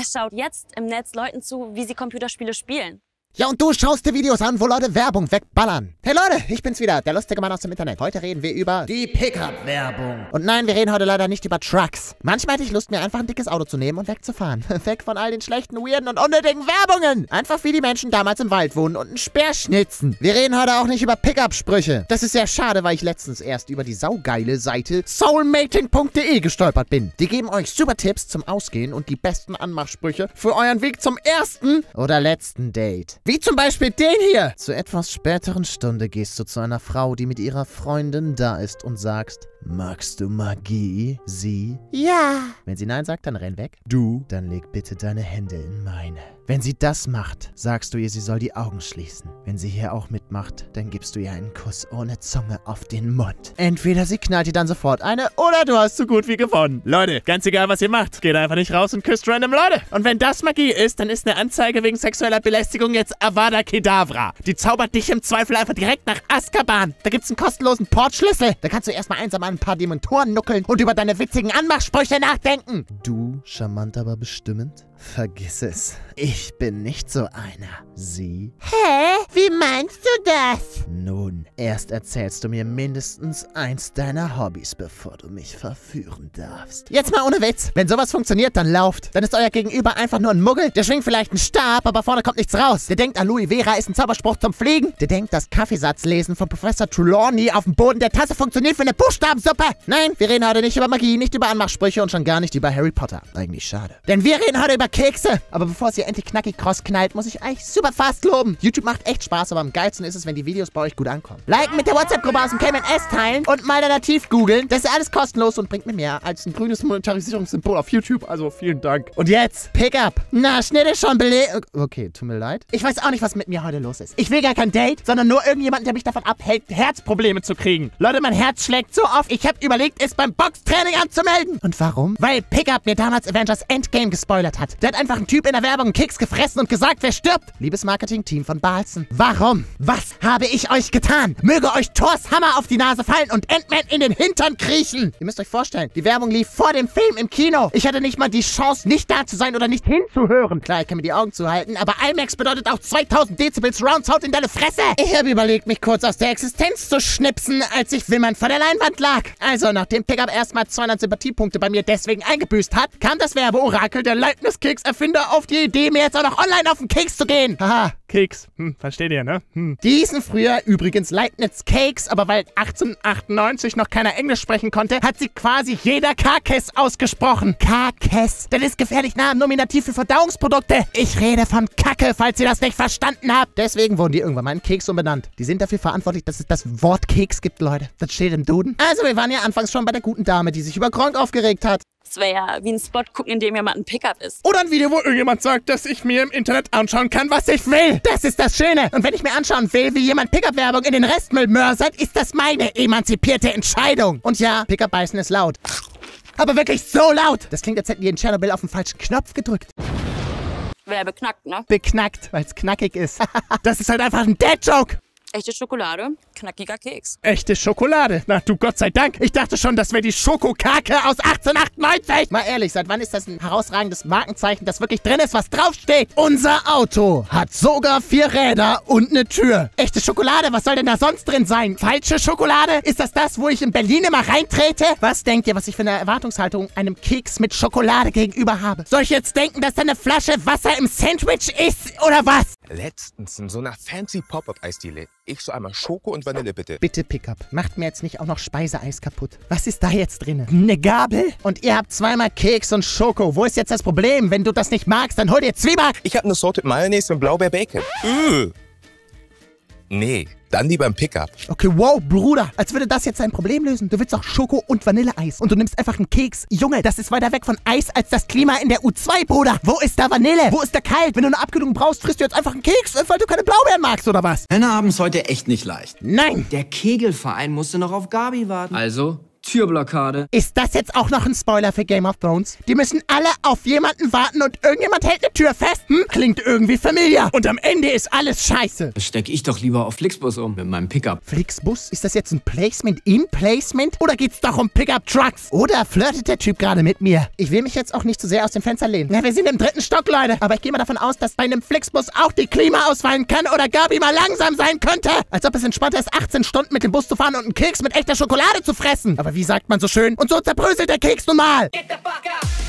Er schaut jetzt im Netz Leuten zu, wie sie Computerspiele spielen. Ja, und du schaust dir Videos an, wo Leute Werbung wegballern. Hey Leute, ich bin's wieder, der lustige Mann aus dem Internet. Heute reden wir über die Pickup-Werbung. Und nein, wir reden heute leider nicht über Trucks. Manchmal hätte ich Lust, mir einfach ein dickes Auto zu nehmen und wegzufahren. Weg von all den schlechten, weirden und unnötigen Werbungen. Einfach wie die Menschen damals im Wald wohnen und einen Speer schnitzen. Wir reden heute auch nicht über Pickup-Sprüche. Das ist sehr schade, weil ich letztens erst über die saugeile Seite soulmating.de gestolpert bin. Die geben euch super Tipps zum Ausgehen und die besten Anmachsprüche für euren Weg zum ersten oder letzten Date. Wie zum Beispiel den hier. Zu etwas späteren Stunde gehst du zu einer Frau, die mit ihrer Freundin da ist und sagst, magst du Magie? Sie? Ja. Wenn sie Nein sagt, dann renn weg. Du? Dann leg bitte deine Hände in meine. Wenn sie das macht, sagst du ihr, sie soll die Augen schließen. Wenn sie hier auch mitmacht, dann gibst du ihr einen Kuss ohne Zunge auf den Mund. Entweder sie knallt dir dann sofort eine oder du hast so gut wie gewonnen. Leute, ganz egal, was ihr macht, geht einfach nicht raus und küsst random Leute. Und wenn das Magie ist, dann ist eine Anzeige wegen sexueller Belästigung jetzt Avada Kedavra. Die zaubert dich im Zweifel einfach direkt nach Azkaban. Da gibt's einen kostenlosen Portschlüssel. Da kannst du erstmal einsam an ein paar Dementoren nuckeln und über deine witzigen Anmachsprüche nachdenken. Du, charmant aber bestimmend, vergiss es. Ich bin nicht so einer. Sie? Hä? Wie meinst du das? Nun, erst erzählst du mir mindestens eins deiner Hobbys, bevor du mich verführen darfst. Jetzt mal ohne Witz. Wenn sowas funktioniert, dann lauft. Dann ist euer Gegenüber einfach nur ein Muggel. Der schwingt vielleicht einen Stab, aber vorne kommt nichts raus. Der denkt, Aloe Vera ist ein Zauberspruch zum Fliegen. Der denkt, das Kaffeesatzlesen von Professor Trelawney auf dem Boden der Tasse funktioniert für eine Buchstabensuppe. Nein, wir reden heute nicht über Magie, nicht über Anmachsprüche und schon gar nicht über Harry Potter. Eigentlich schade. Denn wir reden heute über Kekse. Aber bevor es hier endlich knackig cross knallt, muss ich euch super fast loben. YouTube macht echt Spaß, aber am geilsten ist es, wenn die Videos bei euch gut ankommen. Liken mit der WhatsApp-Gruppe aus dem Cayman S teilen und mal alternativ googeln. Das ist alles kostenlos und bringt mir mehr als ein grünes Monetarisierungssymbol auf YouTube. Also vielen Dank. Und jetzt, Pickup. Na, Schnitte schon belegt. Okay, tut mir leid. Ich weiß auch nicht, was mit mir heute los ist. Ich will gar kein Date, sondern nur irgendjemanden, der mich davon abhält, Herzprobleme zu kriegen. Leute, mein Herz schlägt so oft, ich habe überlegt, es beim Boxtraining anzumelden. Und warum? Weil Pickup mir damals Avengers Endgame gespoilert hat. Der hat einfach einen Typ in der Werbung Keks gefressen und gesagt, wer stirbt. Liebes Marketing-Team von Balzen. Warum? Was habe ich euch getan? Möge euch Thors Hammer auf die Nase fallen und Ant-Man in den Hintern kriechen. Ihr müsst euch vorstellen, die Werbung lief vor dem Film im Kino. Ich hatte nicht mal die Chance, nicht da zu sein oder nicht hinzuhören. Klar, ich kann mir die Augen zuhalten, aber IMAX bedeutet auch 2000 Dezibel Surround Sound in deine Fresse. Ich habe überlegt, mich kurz aus der Existenz zu schnipsen, als ich wimmernd vor der Leinwand lag. Also, nachdem Pickup erstmal 200 Sympathiepunkte bei mir deswegen eingebüßt hat, kam das Werbeorakel der Leibniz-Keks-Erfinder auf die Idee, mir jetzt auch noch online auf den Keks zu gehen. Haha. Keks, hm, versteht ihr, ne? Hm. Die hießen früher übrigens Leibniz Cakes, aber weil 1898 noch keiner Englisch sprechen konnte, hat sie quasi jeder Karkes ausgesprochen. Karkes. Das ist gefährlich nah am Nominativ für Verdauungsprodukte. Ich rede von Kacke, falls ihr das nicht verstanden habt. Deswegen wurden die irgendwann mal in Keks umbenannt. Die sind dafür verantwortlich, dass es das Wort Keks gibt, Leute. Das steht im Duden. Also, wir waren ja anfangs schon bei der guten Dame, die sich über Gronk aufgeregt hat. Es wäre ja wie ein Spot gucken, in dem jemand ein Pickup ist. Oder ein Video, wo irgendjemand sagt, dass ich mir im Internet anschauen kann, was ich will. Das ist das Schöne. Und wenn ich mir anschauen will, wie jemand Pickup-Werbung in den Restmüll mörsert, ist das meine emanzipierte Entscheidung. Und ja, Pickup-Beißen ist laut. Aber wirklich so laut. Das klingt, als hätten die in Tschernobyl auf den falschen Knopf gedrückt. Wäre beknackt, ne? Beknackt, weil es knackig ist. das ist halt einfach ein Dead-Joke. Echte Schokolade, knackiger Keks. Echte Schokolade. Na du Gott sei Dank. Ich dachte schon, das wäre die Schokokake aus 1898. Mal ehrlich, seit wann ist das ein herausragendes Markenzeichen, das wirklich drin ist, was draufsteht? Unser Auto hat sogar vier Räder und eine Tür. Echte Schokolade, was soll denn da sonst drin sein? Falsche Schokolade? Ist das das, wo ich in Berlin immer reintrete? Was denkt ihr, was ich für eine Erwartungshaltung einem Keks mit Schokolade gegenüber habe? Soll ich jetzt denken, dass da eine Flasche Wasser im Sandwich ist oder was? Letztens in so einer fancy Pop-Up-Eisdiele. Ich so einmal Schoko und Vanille bitte. Bitte, Pickup, macht mir jetzt nicht auch noch Speiseeis kaputt. Was ist da jetzt drin? Eine Gabel? Und ihr habt zweimal Keks und Schoko. Wo ist jetzt das Problem? Wenn du das nicht magst, dann hol dir Zwieback. Ich habe eine Sorte Mayonnaise mit Blaubeer-Bacon. Äh. Nee, dann lieber ein Pickup. Okay, wow, Bruder. Als würde das jetzt dein Problem lösen. Du willst doch Schoko und Vanilleeis. Und du nimmst einfach einen Keks. Junge, das ist weiter weg von Eis als das Klima in der U2, Bruder. Wo ist da Vanille? Wo ist der kalt? Wenn du eine Abkühlung brauchst, frisst du jetzt einfach einen Keks, weil du keine Blaubeeren magst, oder was? Männer haben es heute echt nicht leicht. Nein. Der Kegelverein musste noch auf Gabi warten. Also Türblockade. Ist das jetzt auch noch ein Spoiler für Game of Thrones? Die müssen alle auf jemanden warten und irgendjemand hält eine Tür fest? Hm? Klingt irgendwie familiar. Und am Ende ist alles scheiße. Das steck ich doch lieber auf Flixbus um mit meinem Pickup. Flixbus? Ist das jetzt ein Placement im Placement? Oder geht's doch um Pickup Trucks? Oder flirtet der Typ gerade mit mir? Ich will mich jetzt auch nicht zu sehr aus dem Fenster lehnen. Ja, wir sind im dritten Stock, Leute. Aber ich gehe mal davon aus, dass bei einem Flixbus auch die Klima ausfallen kann oder Gabi mal langsam sein könnte. Als ob es entspannter ist, 18 Stunden mit dem Bus zu fahren und einen Keks mit echter Schokolade zu fressen. Aber wie sagt man so schön? Und so zerbröselt der Keks nun mal. Get the fuck out!